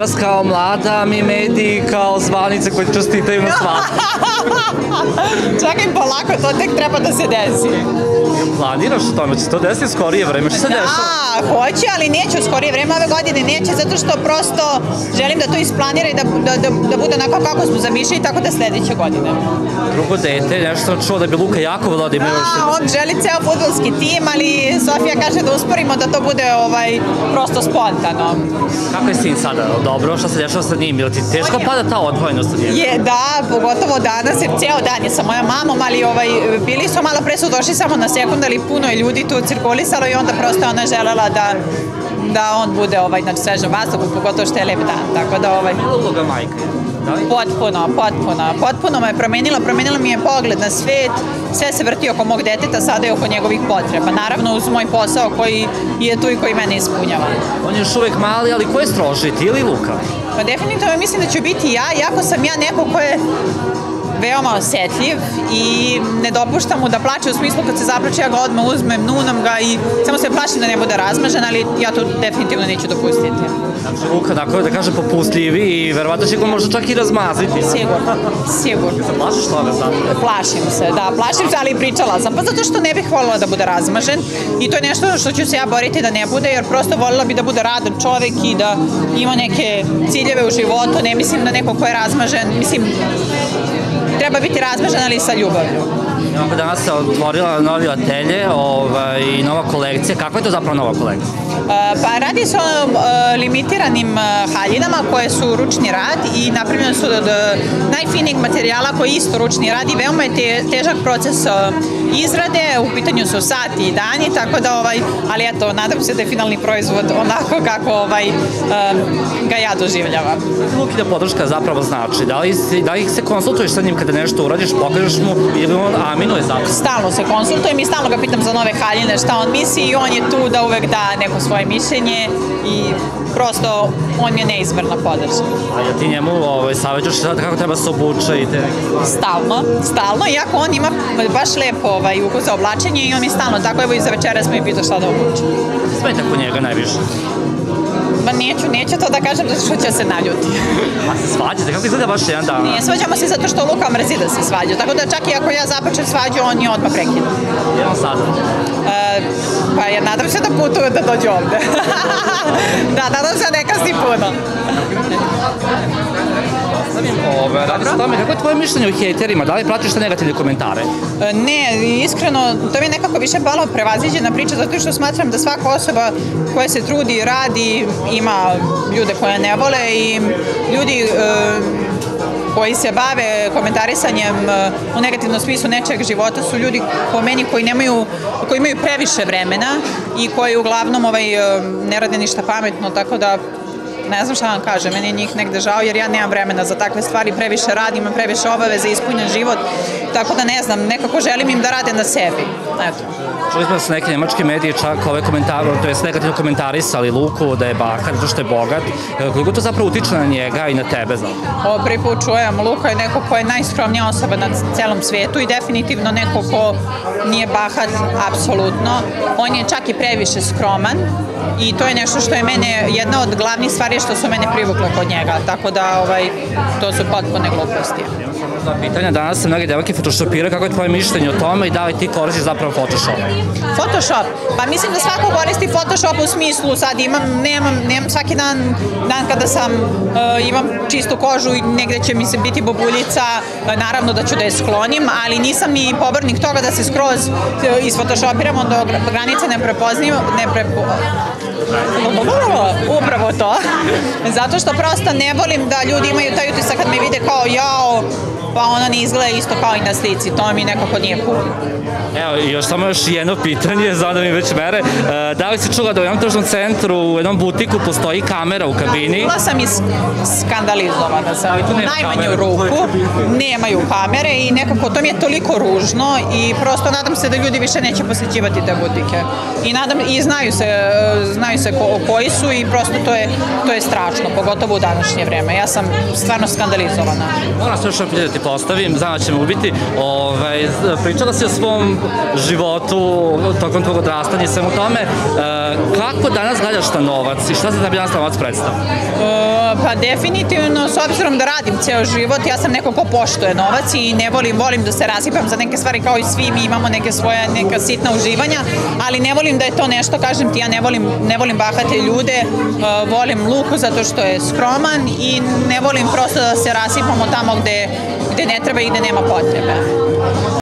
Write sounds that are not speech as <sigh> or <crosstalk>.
Nas kao mlada, mi mediji kao zvanice koji čestitaju na svadbu. <laughs> Čekaj polako, to tek treba da se desi. Planiraš to, će se to desiti skorije vreme, što se dešava? Da, hoće, ali neće u skorije vreme ove godine, neće zato što prosto želim da to isplanira i da, da, da, da bude onako kako smo zamišljali, tako da sledeće godine. Drugo dete, nešto sam čuo da bi Luka jako volao da ima još Da, on želi ceo futbolski tim, ali Sofija kaže da usporimo da to bude ovaj prosto spontano. Kako je sin sada? Dobro, šta se dešava sa njim? Ili ti teško je- pada ta odvojenost od njega? Je, da, pogotovo danas, jer ceo dan je sa mojom mamom, ali ovaj, bili su malo pre su došli samo na sekund, ali puno je ljudi tu cirkulisalo i onda prosto ona želela da da on bude ovaj, na svežem vazduhu, pogotovo što je lep dan, tako da ovaj, je uloga majke? Da potpuno, potpuno, potpuno me je promenila, promenila mi je pogled na svet, sve se vrti oko mog deteta, sada je oko njegovih potreba, naravno uz moj posao koji je tu i koji mene ispunjava. On je još uvek mali, ali ko je stroži, ti ili Luka? Pa definitivno mislim da ću biti ja, iako sam ja neko ko je veoma osetljiv i ne dopuštam mu da plače u smislu kad se zaplače ja ga odmah uzmem, nunam ga i samo se plašim da ne bude razmažen, ali ja to definitivno neću dopustiti. Znači, Luka, tako da kažem, popustljivi i verovatno će ga možda čak i razmaziti. Sigurno, sigurno. Se plašiš toga sad? Plašim se, da, plašim se, ali pričala sam. Pa zato što ne bih voljela da bude razmažen i to je nešto što ću se ja boriti da ne bude, jer prosto voljela bi da bude radan čovek i da ima neke ciljeve u životu. Ne mislim da neko ko je razmažen, mislim, treba biti razmažen, ali sa ljubavlju. Evo, danas se otvorila novi atelje ovaj, i nova kolekcija. Kakva je to zapravo nova kolekcija? E, Pa radi se o e, limitiranim e, haljinama koje su ručni rad i napravljene su od najfinijeg materijala koji je isto ručni rad i veoma je te, težak proces izrade, u pitanju su sati i dani, tako da ovaj, ali eto, nadam se da je finalni proizvod onako kako ovaj, e, ga ja doživljavam. Lukina podrška zapravo znači? Da li, si, da li se konsultuješ sa njim kada nešto uradiš, pokažeš mu ili on aminuje zapravo? Stalno se konsultujem i stalno ga pitam za nove haljine, šta on misli i on je tu da uvek da neko svoje mišljenje i prosto on mi je neizmerna podrška. A ja ti njemu ovaj, savjećaš kako treba se obuče i te neke stvari? Stalno, stalno, iako on ima baš lepo ovaj, ukus za oblačenje i on mi stalno, tako evo i za večeras me pita šta da obučem. Smeta kod njega najviše. Ma neću, neću to da kažem zato što će se naljuti. <laughs> A se svađate? Kako izgleda baš jedan dan? Nije, svađamo se zato što Luka mrzi da se svađa, tako da čak i ako ja započem svađu, on je odmah prekida. Evo sada. E, pa ja nadam se da putuje da dođe ovde. <laughs> da, nadam se da ne kasni puno. Ove, radi se o tome, kako je tvoje mišljenje o hejterima? Da li pratiš te negativne komentare? E, Ne, iskreno, to mi je nekako više palo prevaziđena priča, zato što smatram da svaka osoba koja se trudi, radi, ima ljude koje ne vole i ljudi e, koji se bave komentarisanjem e, u negativnom smislu nečeg života su ljudi po meni koji nemaju koji imaju previše vremena i koji uglavnom ovaj e, ne rade ništa pametno tako da ne znam šta vam kažem, meni je njih negde žao jer ja nemam vremena za takve stvari, previše radim, imam previše obaveze, ispunjen život, tako da ne znam, nekako želim im da rade na sebi. Eto. Čuli smo da su neke nemačke medije čak ove komentare, to je negativno komentarisali Luku da je bahat, zato što je bogat. E, Koliko to zapravo utiče na njega i na tebe zapravo? Ovo prvi put čujem, Luka je neko ko je najskromnija osoba na celom svetu i definitivno neko ko nije bahat, apsolutno. On je čak i previše skroman i to je nešto što je mene, jedna od glavnih stvari što su mene privukle kod njega, tako da ovaj, to su potpune gluposti. Dva pitanja. Danas se mnoge devojke photoshopiraju. Kako je tvoje mišljenje o tome i da li ti koristiš zapravo Photoshop? Photoshop? Pa mislim da svako koristi Photoshop u smislu sad imam, nemam, nemam svaki dan, dan kada sam, uh, imam čistu kožu i negde će mi se biti bobuljica, uh, naravno da ću da je sklonim, ali nisam ni pobornik toga da se skroz isfotoshopiramo do gra- granice ne prepoznimo, ne prepo... Upravo to. <laughs> Zato što prosto ne volim da ljudi imaju taj utisak kad me vide kao jao, pa ona ne izgleda isto kao i na slici, to mi nekako nije cool. Evo, i još samo još jedno pitanje, znam da mi već mere. E, da li si čula da u jednom tržnom centru, u jednom butiku postoji kamera u kabini? Bila sam is skandalizovana sam. U najmanju kamere. ruku. Nemaju kamere i nekako to mi je toliko ružno i prosto nadam se da ljudi više neće posjećivati te butike. I nadam i znaju se znaju se ko, koji su i prosto to je to je strašno, pogotovo u današnje vreme. Ja sam stvarno skandalizovana. Moram se još pitati, ti postavim, znam da će me ubiti. Ovaj, pričala si o svom životu tokom tvog odrastanja i svemu tome. E, kako danas gledaš na novac i šta se da bi danas novac predstavlja? E, pa definitivno, s obzirom da radim ceo život, ja sam neko ko poštuje novac i ne volim, volim da se rasipam za neke stvari kao i svi mi imamo neke svoje, neka sitna uživanja, ali ne volim da je to nešto, kažem ti, ja ne volim, ne volim bahate ljude, uh, volim Luku zato što je skroman i ne volim prosto da se rasipamo tamo gde, gde ne treba i gde nema potrebe.